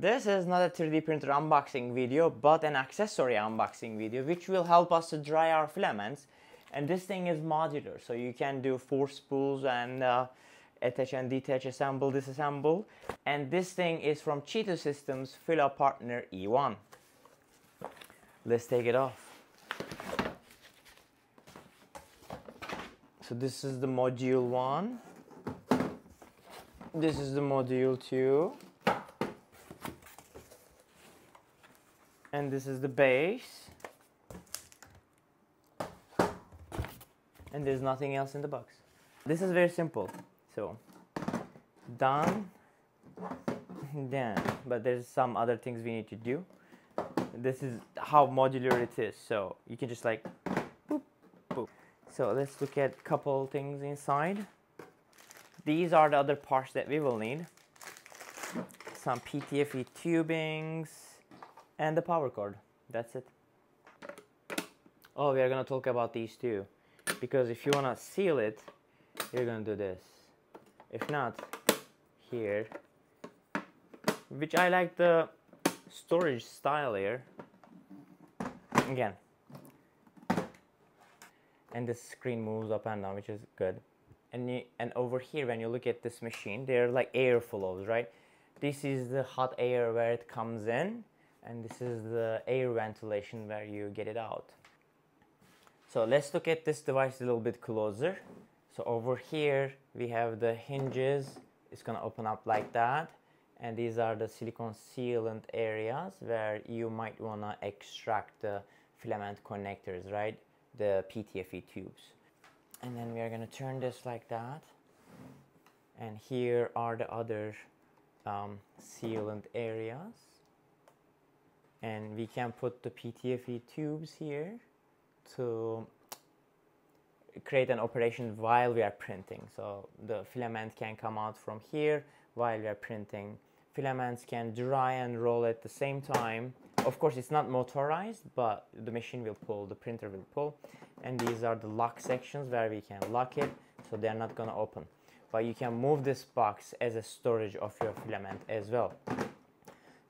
This is not a 3D printer unboxing video, but an accessory unboxing video, which will help us to dry our filaments. And this thing is modular, so you can do four spools and uh, attach and detach, assemble, disassemble. And this thing is from Chitu Systems FilaPartner E1. Let's take it off. So this is the module one. This is the module two. And this is the base. And there's nothing else in the box. This is very simple. So done, done. But there's some other things we need to do. This is how modular it is. So you can just like boop, boop. So let's look at a couple things inside. These are the other parts that we will need. Some PTFE tubings and the power cord. That's it. Oh, we are gonna talk about these too. Because if you wanna seal it, you're gonna do this. If not, here. Which I like the storage style here. Again. And the screen moves up and down, which is good. And, you, and over here, when you look at this machine, they're like air flows, right? This is the hot air where it comes in, and this is the air ventilation where you get it out. So let's look at this device a little bit closer. So over here, we have the hinges. It's gonna open up like that and these are the silicone sealant areas where you might want to extract the filament connectors right the PTFE tubes and then we are going to turn this like that and here are the other um, sealant areas and we can put the PTFE tubes here to create an operation while we are printing so the filament can come out from here while we are printing filaments can dry and roll at the same time. Of course, it's not motorized, but the machine will pull, the printer will pull. And these are the lock sections where we can lock it, so they're not gonna open. But you can move this box as a storage of your filament as well.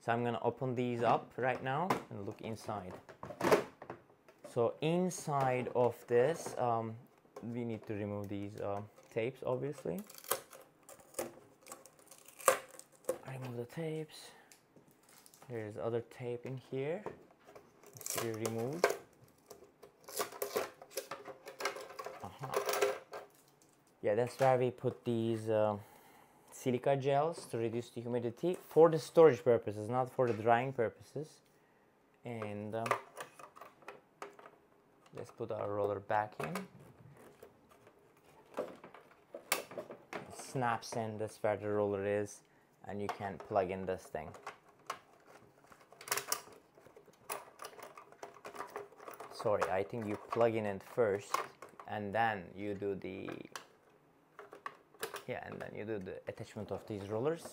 So I'm gonna open these up right now and look inside. So inside of this, um, we need to remove these uh, tapes, obviously. remove the tapes there's other tape in here needs to be removed uh -huh. yeah that's where we put these uh, silica gels to reduce the humidity for the storage purposes not for the drying purposes and um, let's put our roller back in it snaps in that's where the roller is and you can plug in this thing. Sorry, I think you plug in it first and then you do the and then you do the attachment of these rollers.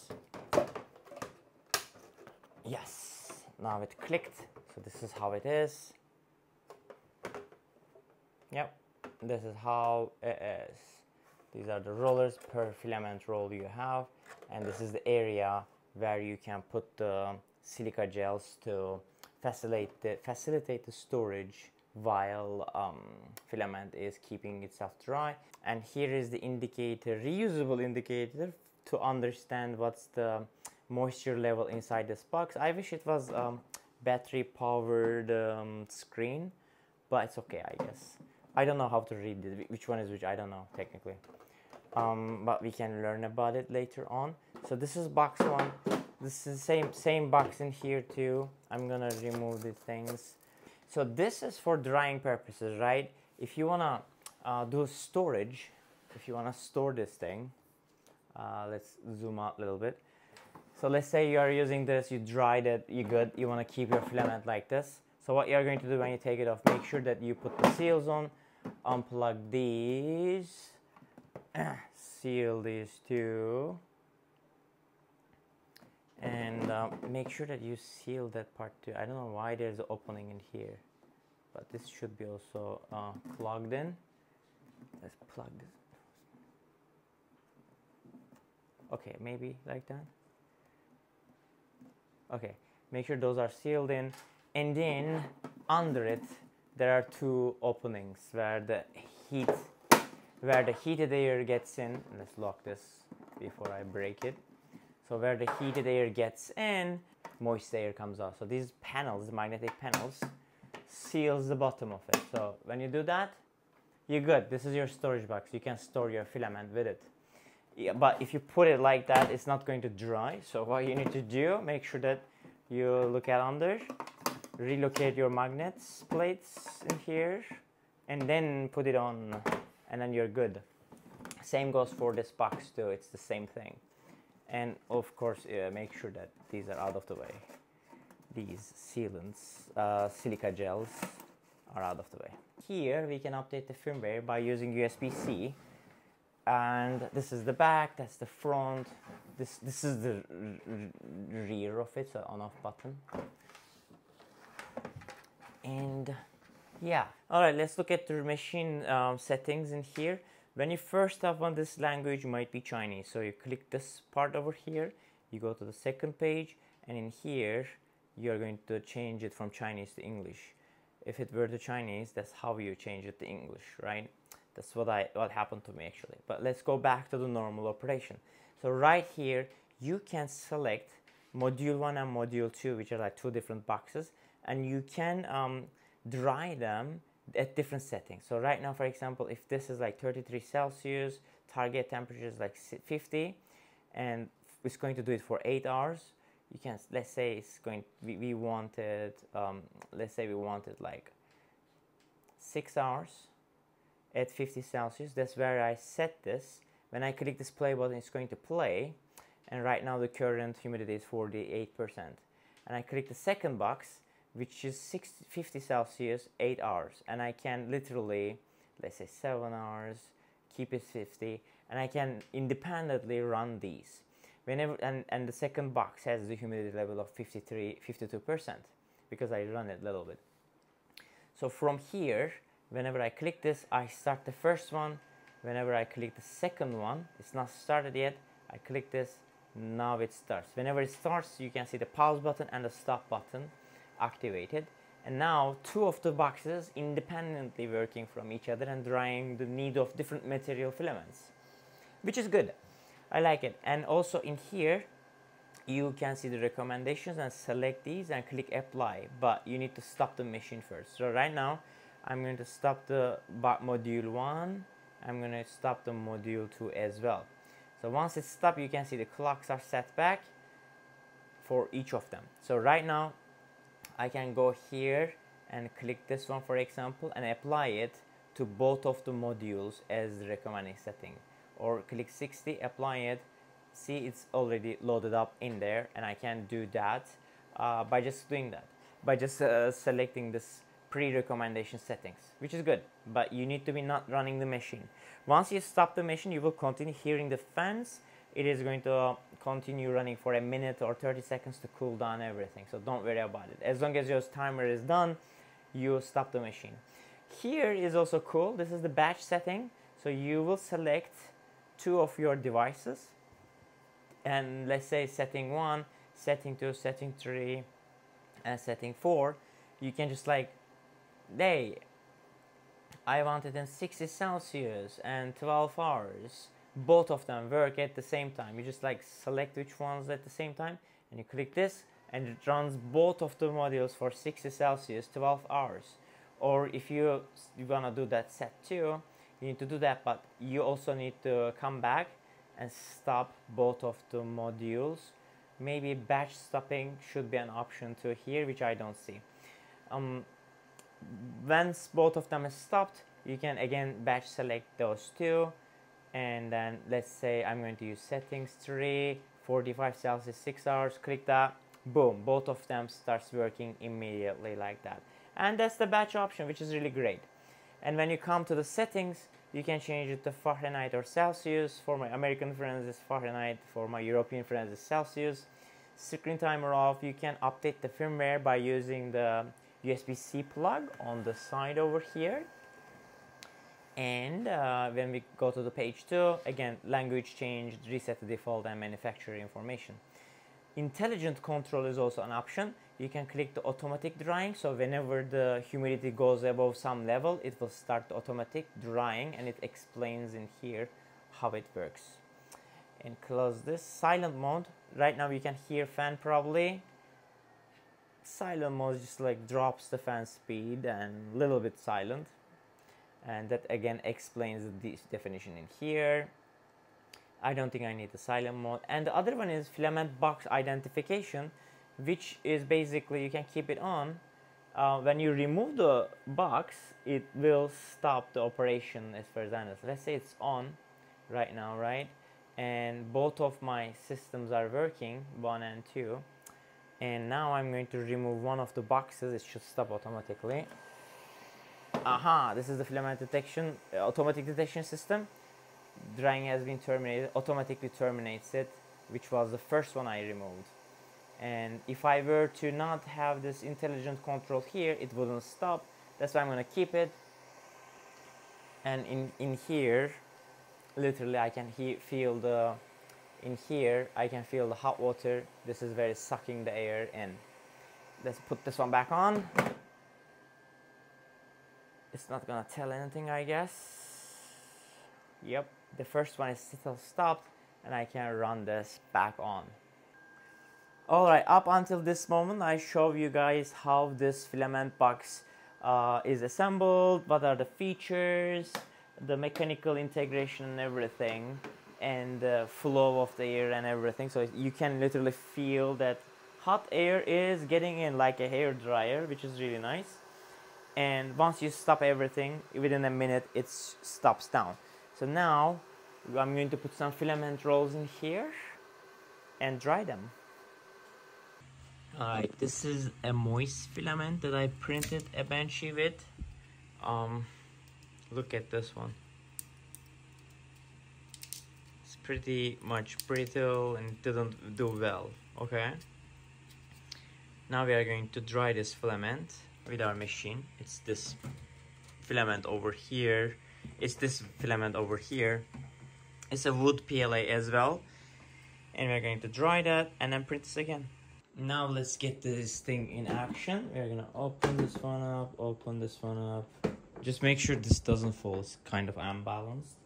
Yes. Now it clicked. So this is how it is. Yep. This is how it is. These are the rollers per filament roll you have. And this is the area where you can put the silica gels to facilitate the, facilitate the storage while um, filament is keeping itself dry and here is the indicator reusable indicator to understand what's the moisture level inside this box I wish it was um, battery powered um, screen but it's okay I guess I don't know how to read it which one is which I don't know technically um, but we can learn about it later on. So this is box one. This is the same, same box in here too. I'm gonna remove these things. So this is for drying purposes, right? If you wanna uh, do storage, if you wanna store this thing, uh, let's zoom out a little bit. So let's say you are using this, you dried it, you good, you wanna keep your filament like this. So what you're going to do when you take it off, make sure that you put the seals on, unplug these, seal these two and uh, make sure that you seal that part too I don't know why there's an opening in here but this should be also uh, plugged in let's plug this okay maybe like that Okay, make sure those are sealed in. And then under it, there are two openings where the heat, where the heated air gets in. Let's lock this before I break it. So where the heated air gets in, moist air comes out. So these panels, magnetic panels, seals the bottom of it. So when you do that, you're good. This is your storage box. You can store your filament with it. Yeah, but if you put it like that, it's not going to dry. So what you need to do, make sure that you look at under, relocate your magnets plates in here, and then put it on, and then you're good. Same goes for this box too. It's the same thing. And of course, uh, make sure that these are out of the way. These sealants, uh, silica gels, are out of the way. Here we can update the firmware by using USB-C and this is the back that's the front. This this is the rear of it so on off button. And yeah. All right let's look at the machine um, settings in here when you first have on this language might be Chinese so you click this part over here you go to the second page and in here you're going to change it from Chinese to English if it were the Chinese that's how you change it to English right that's what I what happened to me actually. But let's go back to the normal operation. So right here, you can select module one and module two, which are like two different boxes, and you can um, dry them at different settings. So right now, for example, if this is like 33 Celsius, target temperature is like 50, and it's going to do it for eight hours. You can let's say it's going. We, we wanted um, let's say we wanted like six hours at 50 Celsius. That's where I set this. When I click this play button, it's going to play. And right now the current humidity is 48%. And I click the second box, which is 60, 50 Celsius, 8 hours. And I can literally, let's say 7 hours, keep it 50. And I can independently run these. Whenever, and, and the second box has the humidity level of 53, 52% because I run it a little bit. So from here, whenever I click this I start the first one whenever I click the second one it's not started yet I click this now it starts whenever it starts you can see the pause button and the stop button activated. And now two of the boxes independently working from each other and drying the need of different material filaments which is good. I like it. And also in here you can see the recommendations and select these and click apply but you need to stop the machine first. So right now I'm going to stop the module 1 I'm going to stop the module 2 as well. So once it's stopped you can see the clocks are set back for each of them. So right now I can go here and click this one for example and apply it to both of the modules as the recommended setting or click 60 apply it see it's already loaded up in there and I can do that uh, by just doing that by just uh, selecting this pre-recommendation settings, which is good, but you need to be not running the machine. Once you stop the machine, you will continue hearing the fans. It is going to continue running for a minute or 30 seconds to cool down everything, so don't worry about it. As long as your timer is done, you stop the machine. Here is also cool. This is the batch setting. So you will select two of your devices and let's say setting one, setting two, setting three, and setting four. You can just like day. I want it in 60 Celsius and 12 hours. Both of them work at the same time. You just like select which ones at the same time and you click this and it runs both of the modules for 60 Celsius 12 hours. Or if you, you wanna do that set too, you need to do that but you also need to come back and stop both of the modules. Maybe batch stopping should be an option too here which I don't see. Um, once both of them is stopped you can again batch select those two and then let's say I'm going to use settings 3 45 Celsius 6 hours click that boom both of them starts working immediately like that. And that's the batch option which is really great. And when you come to the settings you can change it to Fahrenheit or Celsius. For my American friends it's Fahrenheit. For my European friends it's Celsius. Screen timer off. You can update the firmware by using the USB-C plug on the side over here and uh, when we go to the page 2 again language change reset the default and manufacturer information. Intelligent control is also an option. You can click the automatic drying so whenever the humidity goes above some level it will start automatic drying and it explains in here how it works. And close this. Silent mode. Right now you can hear fan probably. Silent mode just like drops the fan speed and a little bit silent and that again explains the definition in here. I don't think I need the silent mode. And the other one is filament box identification which is basically you can keep it on. Uh, when you remove the box it will stop the operation as far as I know. let's say it's on right now right? And both of my systems are working one and two. And now I'm going to remove one of the boxes. It should stop automatically aha this is the filament detection uh, automatic detection system. Drying has been terminated automatically terminates it which was the first one I removed. And if I were to not have this intelligent control here it wouldn't stop. That's why I'm gonna keep it. And in in here literally I can feel the in here I can feel the hot water. This is very sucking the air in. Let's put this one back on it's not gonna tell anything I guess yep the first one is still stopped and I can run this back on Alright, up until this moment I show you guys how this filament box uh, is assembled, what are the features, the mechanical integration and everything, and the flow of the air and everything. So you can literally feel that hot air is getting in like a hair dryer, which is really nice. And once you stop everything, within a minute it stops down. So now I'm going to put some filament rolls in here and dry them. Alright, this is a moist filament that I printed a Benchy with. Um, look at this one. It's pretty much brittle and didn't do well, okay? Now we are going to dry this filament with our machine. It's this filament over here. It's this filament over here. It's a wood PLA as well. And we're going to dry that and then print this again. Now let's get this thing in action. We're gonna open this one up open this one up. Just make sure this doesn't fall. It's kind of unbalanced.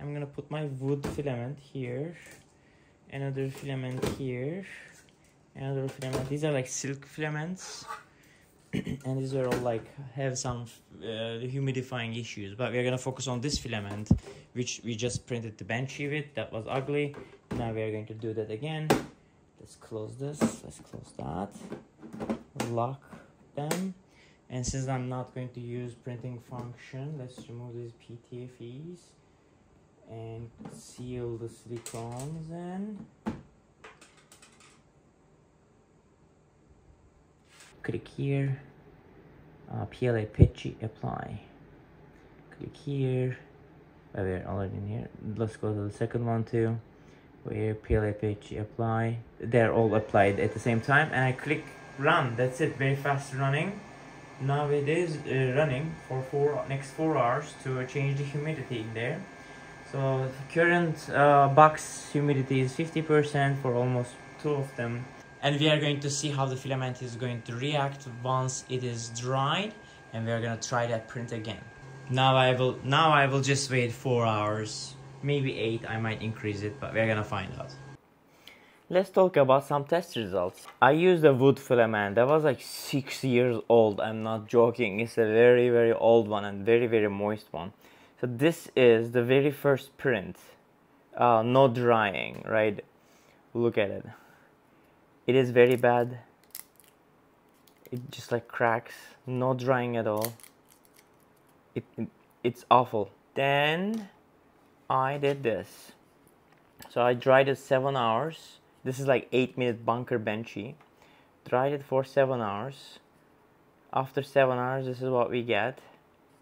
I'm gonna put my wood filament here. Another filament here. Another filament. These are like silk filaments and these are all like have some uh, humidifying issues but we're gonna focus on this filament which we just printed the benchy with. That was ugly. Now we are going to do that again. Let's close this. Let's close that. Lock them. And since I'm not going to use printing function let's remove these PTFEs and seal the silicones in click here uh, PLA pitchy apply? Click here oh, we're already in here. Let's go to the second one too where PLA page apply. They're all applied at the same time and I click run. That's it very fast running. Now it is uh, running for four next four hours to change the humidity in there. So current uh, box humidity is 50% for almost two of them and we are going to see how the filament is going to react once it is dried and we are going to try that print again now I will now I will just wait four hours maybe 8 I might increase it but we're gonna find out Let's talk about some test results. I used a wood filament that was like 6 years old. I'm not joking. It's a very very old one and very very moist one. So this is the very first print. Uh, no drying, right? Look at it. It is very bad. It just like cracks. No drying at all. It, it it's awful. Then I did this. So I dried it seven hours. This is like eight minute bunker benchy. Dried it for seven hours. After seven hours, this is what we get.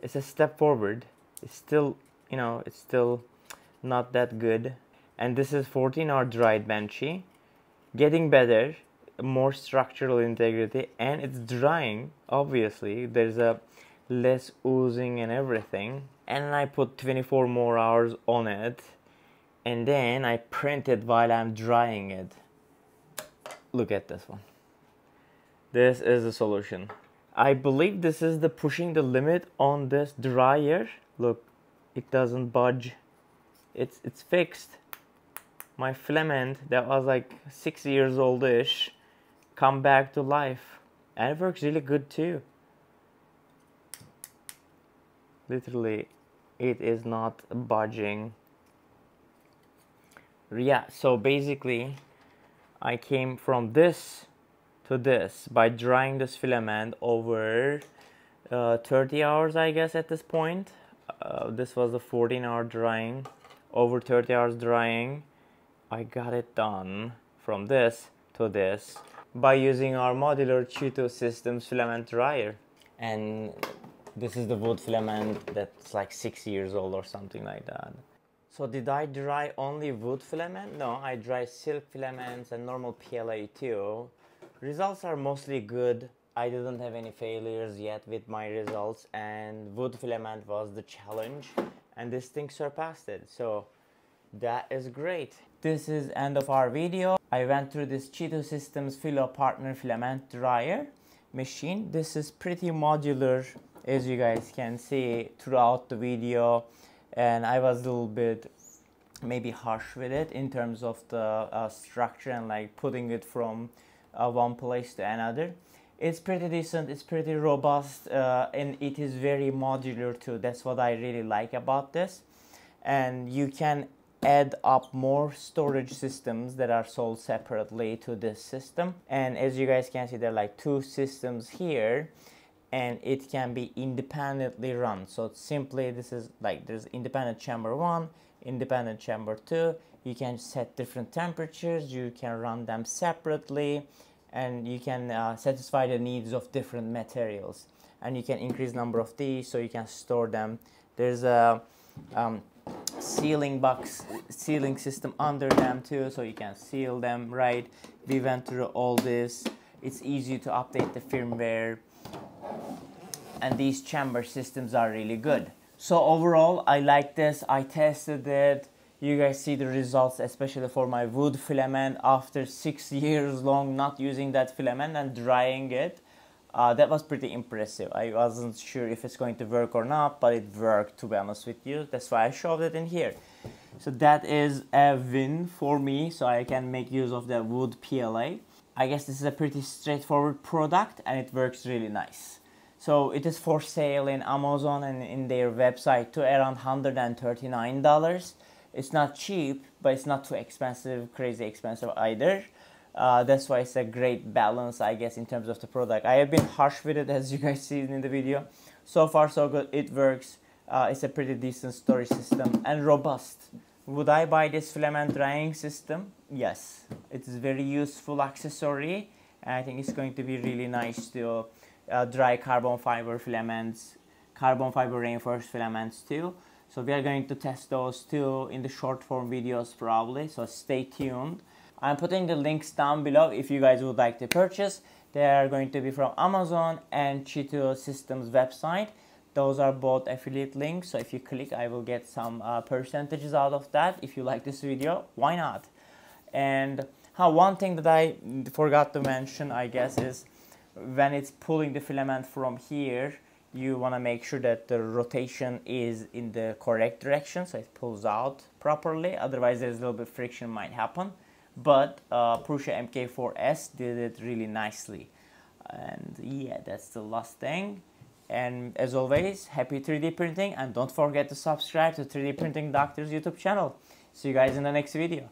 It's a step forward. It's still, you know, it's still not that good. And this is 14 hour dried benchy. Getting better, more structural integrity, and it's drying. Obviously, there's a less oozing and everything. And I put 24 more hours on it. And then I print it while I'm drying it. Look at this one. This is the solution. I believe this is the pushing the limit on this dryer. Look it doesn't budge. It's it's fixed my filament that was like six years oldish come back to life. And it works really good too. Literally it is not budging. Yeah so basically I came from this to this by drying this filament over uh, 30 hours I guess at this point. Uh, this was a 14 hour drying over 30 hours drying I got it done from this to this by using our modular Chitu Systems filament dryer and this is the wood filament that's like six years old or something like that so did I dry only wood filament? No, I dry silk filaments and normal PLA too. Results are mostly good. I didn't have any failures yet with my results and wood filament was the challenge and this thing surpassed it. So that is great. This is end of our video. I went through this Chitu Systems FilaPartner Filament Dryer machine. This is pretty modular as you guys can see throughout the video and I was a little bit maybe harsh with it in terms of the uh, structure and like putting it from uh, one place to another it's pretty decent it's pretty robust uh, and it is very modular too that's what I really like about this and you can add up more storage systems that are sold separately to this system. And as you guys can see there are like two systems here and it can be independently run. So simply this is like there's independent chamber one independent chamber two. You can set different temperatures you can run them separately and you can uh, satisfy the needs of different materials. And you can increase number of these so you can store them. There's a um, sealing box sealing system under them too so you can seal them right? We went through all this. It's easy to update the firmware. And these chamber systems are really good. So overall I like this. I tested it. You guys see the results especially for my wood filament. After six years long not using that filament and drying it uh, that was pretty impressive. I wasn't sure if it's going to work or not but it worked to be honest with you. That's why I shoved it in here. So that is a win for me so I can make use of the wood PLA I guess this is a pretty straightforward product and it works really nice. So it is for sale in Amazon and in their website to around $139. It's not cheap, but it's not too expensive, crazy expensive either. Uh, that's why it's a great balance, I guess, in terms of the product. I have been harsh with it, as you guys see in the video. So far, so good. It works. Uh, it's a pretty decent storage system and robust. Would I buy this filament drying system? Yes. It's a very useful accessory. And I think it's going to be really nice to uh, dry carbon fiber filaments, carbon fiber reinforced filaments too. So we are going to test those too in the short form videos probably, so stay tuned. I'm putting the links down below if you guys would like to purchase. They are going to be from Amazon and Chitu Systems website. Those are both affiliate links, so if you click, I will get some uh, percentages out of that. If you like this video, why not? And how one thing that I forgot to mention, I guess, is when it's pulling the filament from here you want to make sure that the rotation is in the correct direction so it pulls out properly otherwise there's a little bit friction might happen but uh, Prusa MK4S did it really nicely. And yeah that's the last thing. And as always happy 3D printing. And don't forget to subscribe to 3D Printing Doctors YouTube channel. See you guys in the next video